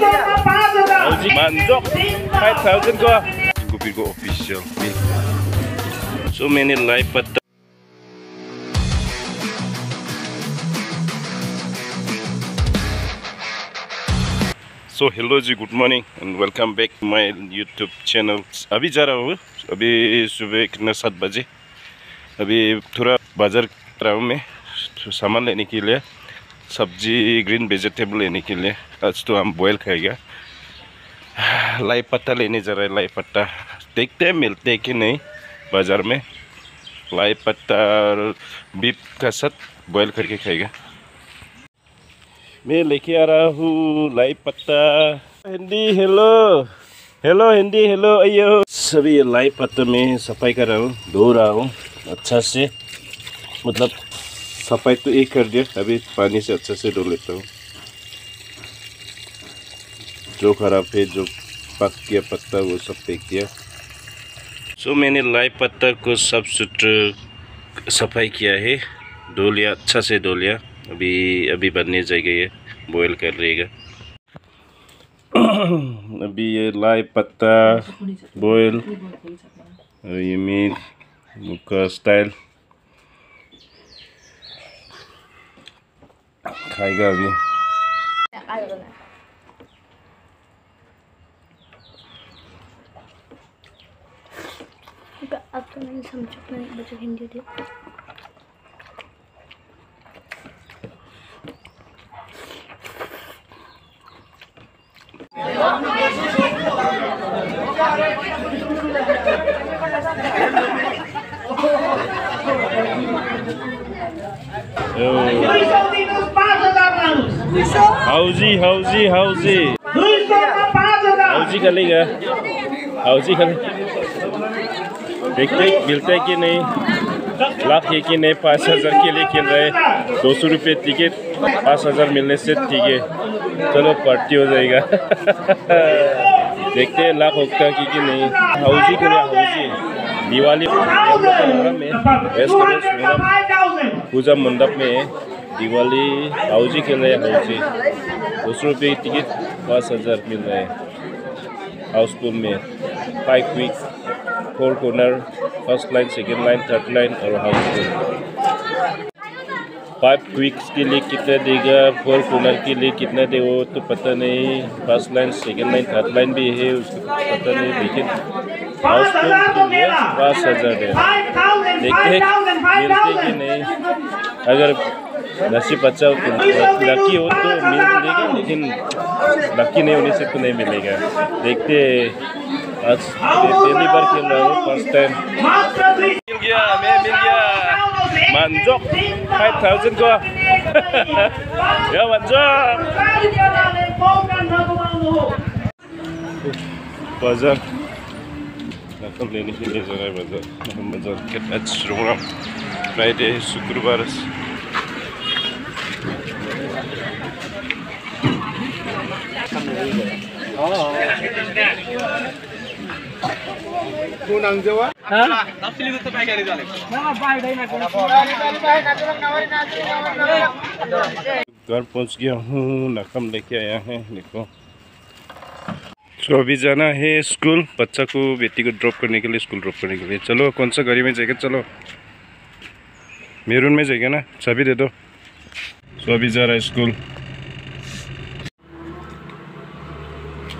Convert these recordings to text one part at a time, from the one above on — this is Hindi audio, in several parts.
Manjok 5000 ko. Gupil ko official. So many live but so hello ji good morning and welcome back my YouTube channel अभी जा रहा हूँ, अभी सुबह कितना सात बजे अभी थोड़ा बाज़ार रहा हूँ मैं सामान लेने के लिए सब्ज़ी ग्रीन वेजिटेबल लेने के लिए। आज तो हम बॉयल खाएगा। लाई पत्ता लेने जा रहे लाई पत्ता। देखते हैं, मिलते हैं कि नहीं बाज़ार में। लाई पत्ता और बीफ का साथ बॉयल करके खाएगा। मैं लेके आ रहा हूँ लाई पत्ता। Hindi hello hello Hindi hello अयो सभी लाई पत्ता में सफ़ाई कर रहा हूँ, धो रहा हूँ अच्छा से। मतलब सफ़ाई तो एक कर दिया अभी पानी से अच्छा से धो लेता हूँ। जो खराब है जो पक गया पत्ता वो सब फेंक दिया। सो मैंने लाई पत्ता को सब सुटर सफ़ाई किया है। धो लिया अच्छा से धो लिया। अभी अभी बनने जाएगा ये बॉयल कर रहेगा अभी ये लाई पत्ता बॉयल और ये मीट मुक्का स्टाइल खाएगा अभी। अब तो मैंने समझा मैंने बच्चों हिंदी थी। Housie housie housie. हाउजी करेगा हाउजी करे देखते मिलते कि नहीं। लाख है कि नहीं पाँच हज़ार के लिए खेल रहे दो सौ रुपये टिकट पाँच हज़ार मिलने से ठीक है चलो पार्टी हो जाएगा। देखते हैं लाख होता कि, कि नहीं। हाउजी करे हाउजी। दिवाली का में पूजा मंडप में दिवाली हाउजी खेल रहे हैं दो सौ रुपये टिकट पाँच हज़ार मिल रहे हैं। हाउसफुल में five weeks four corner first line second line third line और हाउस हाउसफुल फाइव क्विक्स के लिए कितना देगा? फोर कॉर्नर के लिए कितना दे वो तो पता नहीं। First line second line third line भी है, उसको पता नहीं, लेकिन हाउस हाउसफुल के लिए पाँच हज़ार है देखते हैं, मिलते कि नहीं। अगर नसीब अच्छा हो तो लकी हो तो मिल मिलेगा लेकिन लकी नहीं होने से तो नहीं मिलेगा। देखते आज पहली बार खेल रहा हूँ फ़र्स्ट टाइम मिल गया मैं मिल गया। manjok 5000 ko ya manjok बाज़ार। रकम लेने के लिए जरा बाज़ार। बाज़ार के आज शुक्रवार फ्राइडे शुक्रवार। घर पहुँच गया हूँ, नकम लेके आया है, देखो। तो अभी जाना है स्कूल, बच्चा को, बेटी को ड्रॉप करने के लिए, स्कूल ड्रॉप करने के लिए। चलो, कौन सा गाड़ी में जाएगा? चलो। मेरून में जाएगा ना? चाबी दे दो। सो अभी जा रहा है school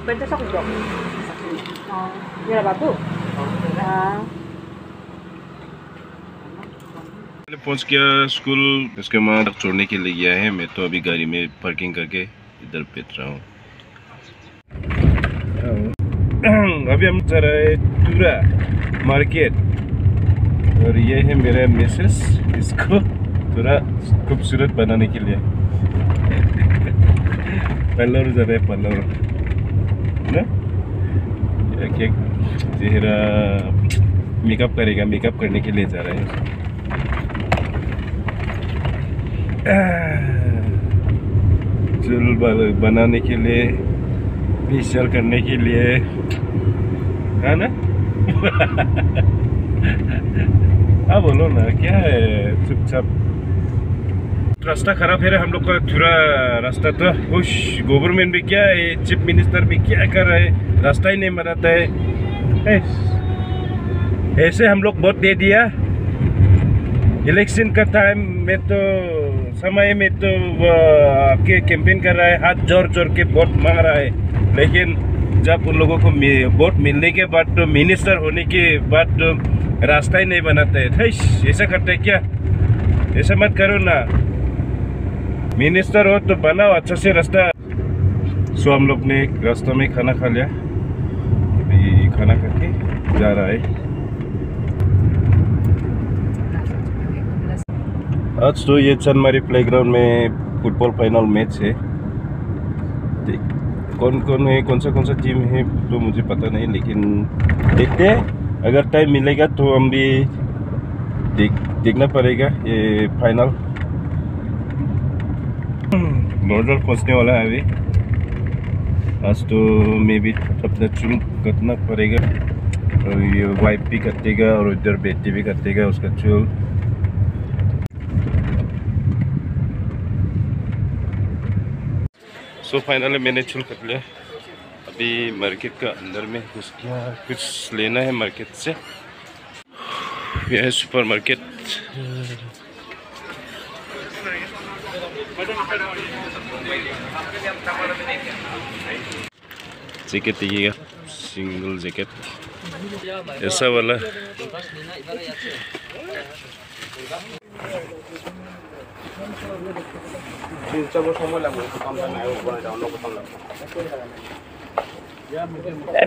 Benta sa kudok. Ba po? पहुँच गया स्कूल उसके बाद छोड़ने के लिए गया है। मैं तो अभी गाड़ी में पार्किंग करके इधर बैठ रहा हूँ। अभी हम जा रहे हैं टूरा मार्केट और ये है मेरा मिसेस इसको। थोड़ा खूबसूरत बनाने के लिए पल्लर जा रहे हैं पल्लर ना चेहरा मेकअप करेगा मेकअप करने के लिए जा रहे हैं चूल बनाने के लिए फेशियल करने के लिए है ना हाँ बोलो ना क्या है चुपचाप रास्ता खराब है हम लोग का थोड़ा रास्ता तो। उस गवर्नमेंट भी क्या है चीफ मिनिस्टर भी क्या कर रहे है? रास्ता ही नहीं बनाता है। ऐसे हम लोग वोट दे दिया। इलेक्शन का टाइम में तो समय में तो आके कैंपेन कर रहा है, हाथ जोड़ जोड़ के वोट मांग रहा है। लेकिन जब उन लोगों को वोट मिलने के बाद तो मिनिस्टर होने के बाद तो रास्ता ही नहीं बनाता ऐसा करते क्या? ऐसा मत करो ना। मिनिस्टर हो तो बनाओ अच्छा से रास्ता। सो हम लोग ने एक रास्ता में खाना खा लिया। अभी खाना खा के जा रहा है। आज तो ये चंदमारी प्लेग्राउंड में फुटबॉल फाइनल मैच है। कौन कौन है, कौन सा कौन सा टीम है तो मुझे पता नहीं, लेकिन देखते हैं। अगर टाइम मिलेगा तो हम भी देख, देखना पड़ेगा ये फाइनल बॉर्डर पहुँचने वाला है अभी। आज तो मैं भी अपना चुन कटना पड़ेगा। और ये वाइफ भी कटेगा और इधर बेटी भी कटेगा उसका चूल। सो so, फाइनली मैंने चुल कट लिया। अभी मार्केट का अंदर में घुस गया कुछ लेना है मार्केट से। यह सुपर मार्केट जेकेट देखिएगा सिंगल जैकेट ऐसा वाला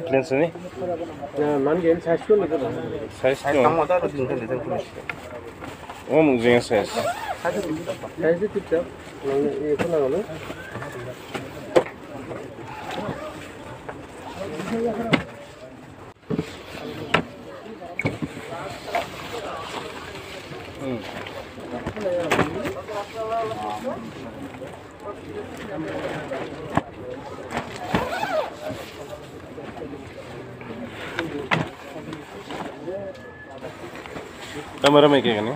প্লেন শুনি সাইজ কম ओम মুজিং সাইজ খাইছে চুপচাপ এখন হলো Kamera making kan ya?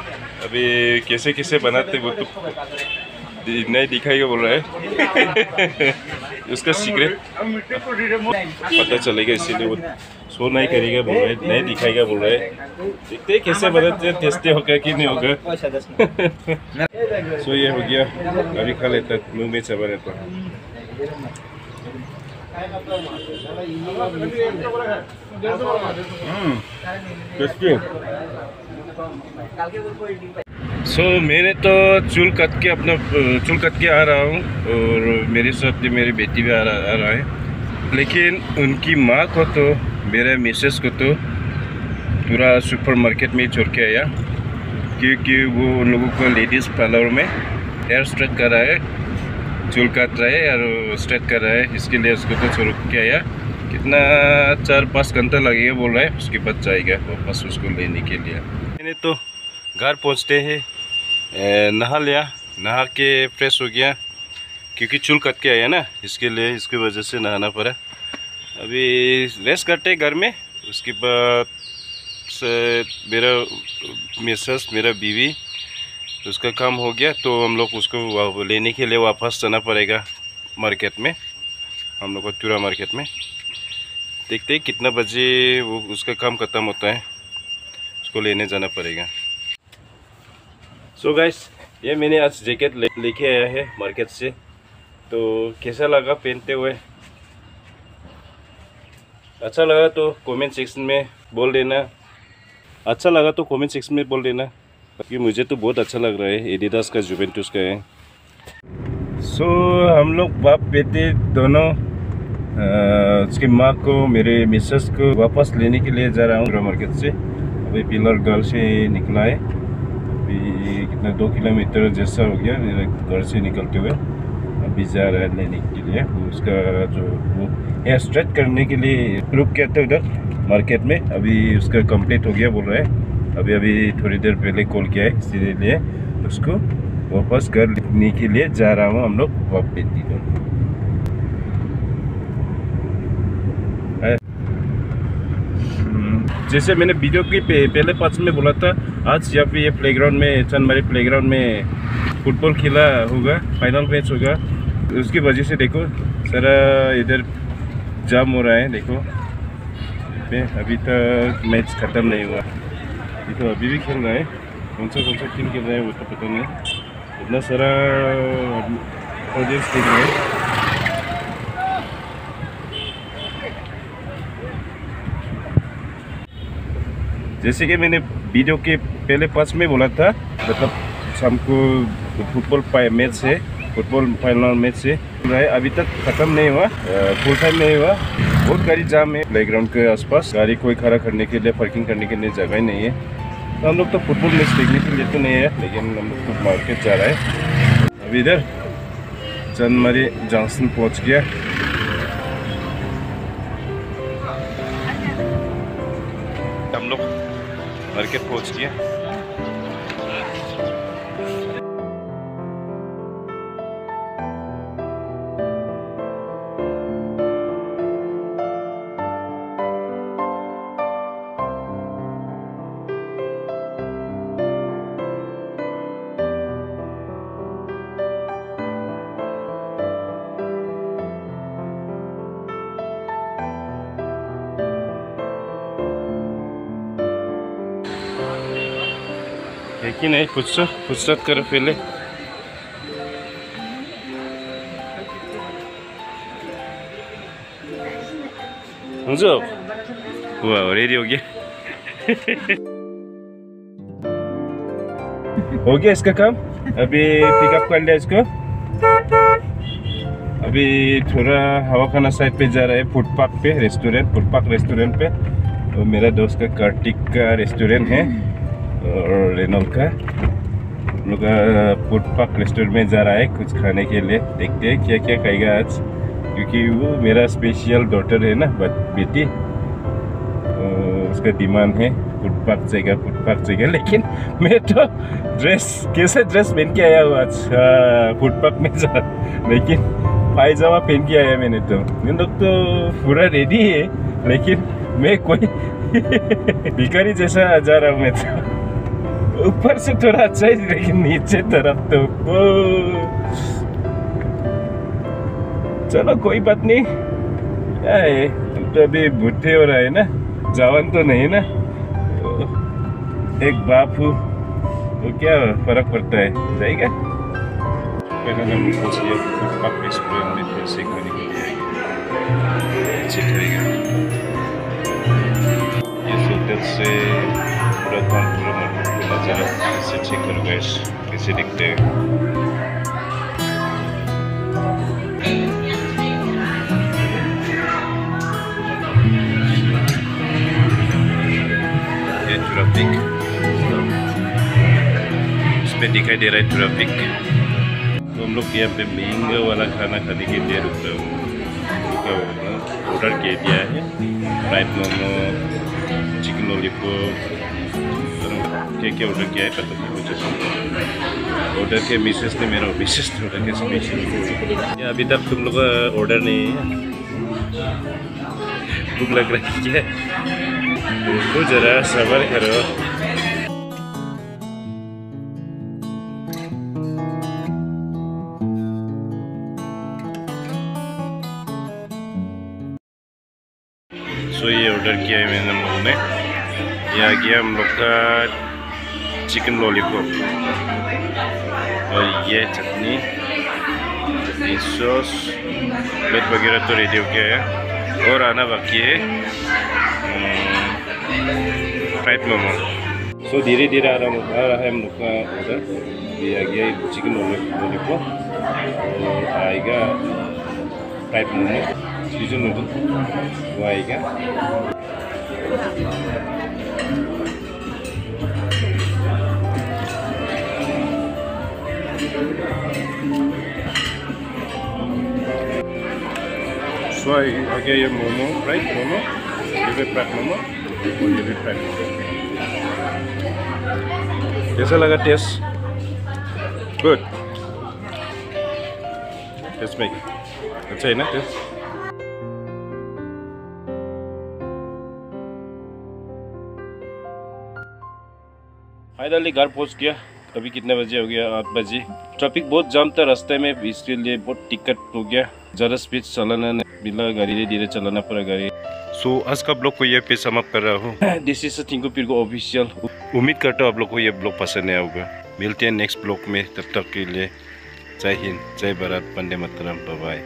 अभी कैसे कैसे बनाते वो तो नहीं दिखाएगा बोल रहा है। उसका सीक्रेट पता चलेगा इसीलिए वो शो नहीं करेगा, बोल रहा है, नहीं दिखाएगा बोल रहा है। देखते कैसे बनाते हैं टेस्टी होगा कि नहीं होगा। सो ये हो गया। अभी खा लेता मुँह में चबा लेता टेस्टी सो so, मैंने तो चूल कट के अपना चूल कट के आ रहा हूँ और मेरे साथ मेरी बेटी भी आ रहा आ रहा है। लेकिन उनकी माँ को तो मेरे मिसेस को तो पूरा सुपर मार्केट में छोड़ के आया क्योंकि वो उन लोगों को लेडीज़ पार्लर में हेयर स्ट्रेट कर रहा है चूल काट रहा है और स्ट्रेट कर रहा है। इसके लिए उसको तो छोड़ के आया। कितना चार पाँच घंटा लगेगा बोल रहा है उसके बाद जाएगा वापस उसको लेने के लिए। मैंने तो घर पहुँचते हैं नहा लिया। नहा के फ्रेश हो गया, क्योंकि चूल कट के आया ना, इसके लिए इसकी वजह से नहाना पड़ा। अभी रेस्ट करते घर में, उसके बाद मेरा मिसेस मेरा बीवी, उसका काम हो गया तो हम लोग उसको लेने के लिए वापस जाना पड़ेगा मार्केट में, हम लोग को टूरा मार्केट में। देखते हैं कितना बजे वो, उसका काम ख़त्म होता है। उसको लेने जाना पड़ेगा। सो so गाइस ये मैंने आज जैकेट लेके आया है मार्केट से। तो कैसा लगा पहनते हुए? अच्छा लगा तो कमेंट सेक्शन में बोल देना। अच्छा लगा तो कमेंट सेक्शन में बोल देना। क्योंकि मुझे तो बहुत अच्छा लग रहा है एडिडास का जुवेंटस का है। सो so, हम लोग बाप बेटे दोनों अ, उसकी माँ को मेरे मिसेस को वापस लेने के लिए जा रहा हूँ मार्केट से। अभी पिलर घर से निकला है। अभी कितना दो किलोमीटर जैसा हो गया मेरे घर से निकलते हुए। अभी जा रहा है लेने के लिए। उसका जो वो हेयर स्ट्रेट करने के लिए रुक गया था उधर मार्केट में। अभी उसका कंप्लीट हो गया बोल रहा है। अभी अभी थोड़ी देर पहले कॉल किया है इसीलिए उसको वापस घर लेने के लिए जा रहा हूँ हम लोग वापस हम्म, जैसे मैंने वीडियो के पहले पार्ट में बोला था, आज पे ये प्लेग्राउंड में, चंदमारी प्लेग्राउंड में फुटबॉल खेला होगा फाइनल मैच होगा, उसकी वजह से देखो, सारा इधर जाम हो रहा है, देखो। अभी तक मैच ख़त्म नहीं हुआ। ये तो अभी भी खेल रहा है कौन सा कौन सा टीम खेल रहा है वो तो पता नहीं। इतना सारा ऑडियंस देख रहे हैं। जैसे कि मैंने वीडियो के पहले पास में बोला था मतलब शाम को फुटबॉल मैच है फुटबॉल फाइनल मैच है। है अभी तक ख़त्म नहीं हुआ फुल टाइम नहीं हुआ। बहुत गाड़ी जाम है प्लेग्राउंड के आसपास। गाड़ी कोई खड़ा करने के लिए पार्किंग करने के लिए जगह नहीं है। तो हम लोग तो फुटबॉल मैच देखने के लिए तो नहीं है, लेकिन हम लोग तो मार्केट जा रहा है। अभी इधर चंदमारी जंक्शन पहुँच गया। मार्केट पहुँच गया कि नहीं फुर्सत करो पहले रेडी हो गया हो गया इसका काम अभी पिकअप कर लिया इसको अभी थोड़ा हवा खाना साइड पे जा रहा है फुटपाथ पे रेस्टोरेंट फुटपाथ रेस्टोरेंट पे तो मेरा दोस्त का कार्तिक का रेस्टोरेंट है और रेनॉल का। हम लोग फुटपाथ रेस्टोरेंट में जा रहा है कुछ खाने के लिए। देखते हैं क्या क्या खाएगा आज। क्योंकि वो मेरा स्पेशल डॉटर है ना बट। तो उसका डिमांड है फुटपाथ जाएगा फुटपाथ जाएगा। लेकिन मैं तो ड्रेस कैसे ड्रेस पहन के आया हूँ आज? फुटपाथ में जा। लेकिन पायजामा पहन के आया मैंने तो। इन लोग तो पूरा रेडी है, लेकिन मैं कोई भिखारी जैसा जा रहा हूँ मैं तो। ऊपर से थोड़ा अच्छा है लेकिन नीचे तरफ़ तो चलो, कोई बात नहीं। है हम तो अभी बुढ़े हो रहा है ना? जवान तो नहीं ना? तो एक बाप हूँ तो क्या फ़र्क पड़ता है? जाएगा पहले से खाने के लिए आएँगे ये से पूरा कानपुर में नज़ारा इसे चेक करो गैस कैसे दिखते हैं ये ट्रैफ़िक इसमें दिखाई दे रहा है ट्रैफ़िक तो हम लोग यहाँ पे महँगा वाला खाना खाने के लिए रुका रुका हुआ ऑर्डर किया दिया है फ्राइड मोमो चिकन लॉलीपॉप क्या क्या ऑर्डर किया है पता नहीं, मुझे ऑर्डर के मिसेस ने मेरा मिसेस ने ऑर्डर के स्पेशल ये अभी तक तुम लोग का ऑर्डर नहीं है। भूख लग रही है। तो जरा, सबर करो। सो ये ऑर्डर किया है मैंने हम लोगों ने। ये आ गया हम लोग का चिकन लॉलीपॉप और ये चटनी चटनी सॉस प्लेट वगैरह तो रेडी हो गया है। और आना बाकी है फ्राइड मोमो सो धीरे धीरे आ रहा आ रहा है हम लोग का ऑर्डर ये आ गया चिकन लॉलीपॉप और आएगा फ्राइड मोमो सीज़न नूडल वो आएगा. Get your momo, right? Momo? You will pack momo? Or you will pack momo? कैसा लगा टेस्ट गुड टेस्ट में अच्छा है ना टेस्ट फाइनली घर पहुँच गया अभी कितने बजे हो गया? आठ बजे। ट्रैफ़िक बहुत जाम था रास्ते में इसके लिए बहुत टिकट हो गया। ज़्यादा स्पीड चलाना नहीं मिला गाड़ी धीरे धीरे चलाना पड़ा गाड़ी। सो so, आज का ब्लॉग को ये पे समाप्त कर रहा हूँ। दिस इज़ थिंको पीर को ऑफिशियल उम्मीद करता हूँ आप लोग को ये ब्लॉग पसंद आया होगा। मिलते हैं नेक्स्ट ब्लॉग में तब तक के लिए जय हिंद जय भारत वंदे मातरम बाय